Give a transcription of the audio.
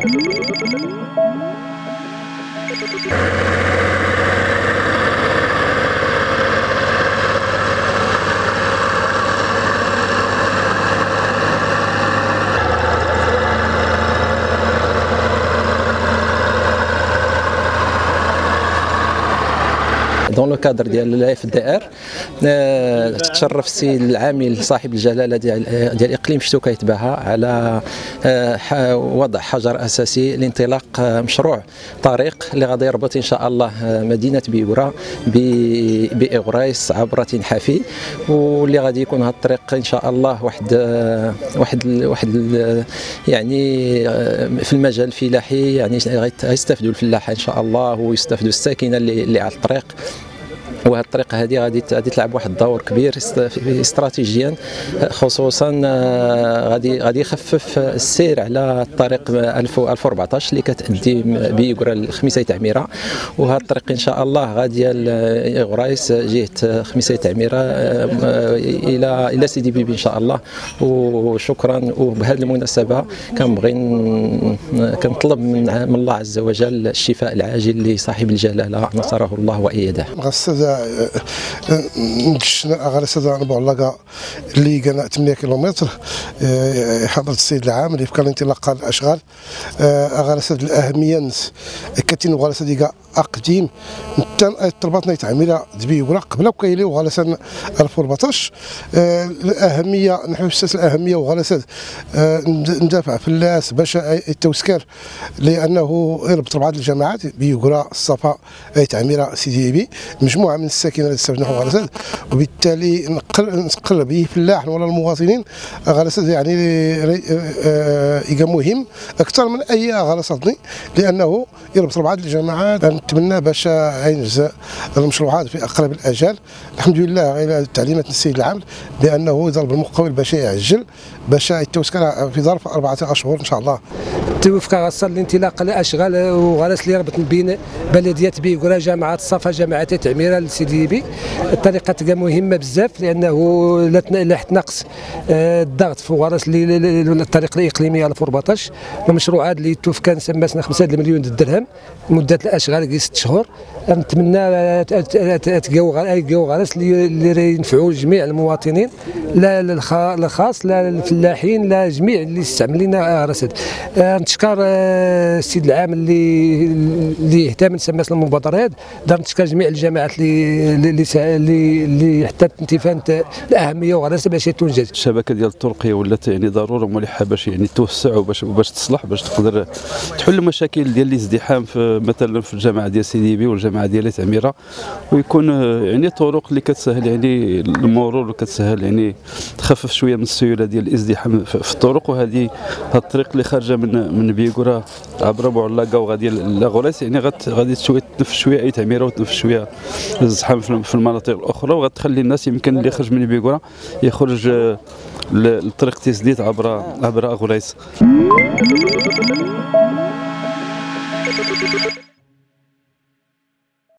Thank you. دون لو كادر ديال الاف دي ار تشرف السيد العامل صاحب الجلالة ديال ديال إقليم شتوكا بها على آه، وضع حجر أساسي لانطلاق آه، مشروع طريق اللي غادي يربط إن شاء الله آه، مدينة بيورا بإغريس عبر تنحافي واللي غادي يكون هذا الطريق إن شاء الله واحد واحد واحد يعني في المجال الفلاحي يعني غيستافدوا الفلاحة إن شاء الله ويستافدوا الساكنة اللي على الطريق. وهذه الطريقة هذه غادي غادي تلعب واحد الدور كبير استراتيجيا خصوصا آه، غادي غادي يخفف السير على الطريق 1014 اللي كتأدي بيقرا لخميسه تعميره وهذا الطريق إن شاء غادي غاديه لغرايس جهة خميسة تعميره آه، إلى إلى سيدي بيبي إن شاء الله. وشكرا. وبهذه المناسبة كنبغي كنطلب من من الله عز وجل الشفاء العاجل لصاحب الجلالة نصره الله وإيده. نكشنا غير سدا نبعلاقا اللي كان 8 كيلومتر آه، حضرة السيد العام اللي كان انطلاق الأشغال. آه، سد الأهمية كتين غير سد أقديم. طلباتنا يتعمل دبي ولا قبل وكايلي سنه 2014 الاهميه نحن نحس الأهمية وغالا ندافع في الناس باش التوسكر لأنه يربط بعض الجماعات بيقرأ الصفا يتعمل سيدي بي. مجموعة من الساكنة اللي استفدناهم غرسات وبالتالي نقل نقل به فلاح ولا المواطنين غرسات يعني آه، يبقى مهم أكثر من أي غرساتني لأنه يربط بعض الجماعات نتمنى باش ينجز المشروعات في أقرب الأجال. الحمد لله إلى تعليمات السيد العام بأنه يضرب المقاول باش يعجل باش يتوسكر في ظرف أربعة أشهر إن شاء الله. توفق غصر الانطلاق الاشغال وغرس اللي ربط بين بلدية بيقرا جامعة الصفا جامعة تعميرة لسيدي بي. الطريقة تلقى مهمة بزاف لأنه لا نقص آه، الضغط في غرس الطريق الاقليميه 2014 المشروعات اللي كان سماسنا 5 مليون درهم مدة الأشغال ست شهور. نتمنى تلقاو غرس اللي ينفعوا جميع المواطنين لا الخاص لا الفلاحين لا جميع اللي استعملين غرس نتشكر آه، السيد العام اللي اللي يهتم نسماس المبادرات دار نتشكر جميع الجماعات اللي اللي اللي حتى انتفان الأهمية وغرس باش تنجز الشبكة ديال الطرق هي ولات يعني ضرورة ملحه باش يعني توسع وباش باش تصلح باش تقدر تحل المشاكل ديال الازدحام في مثلا في الجامعة ديال سيدي بي والجامعة ديال تعميره ويكون يعني طرق اللي كتسهل يعني المرور وكتسهل يعني تخفف شوية من السيولة ديال الازدحام في الطرق. وهذه الطريق اللي خارجة من من بيغورا عبر بوعلاقه وغادي لاغوريس يعني غادي شوية تنفس شوية أي تعميره وتنفس شوية الزحام في المناطق الأخرى وغتخلي الناس يمكن اللي يخرج من بيغورا يخرج للطريق تسديد عبر عبر اغوريس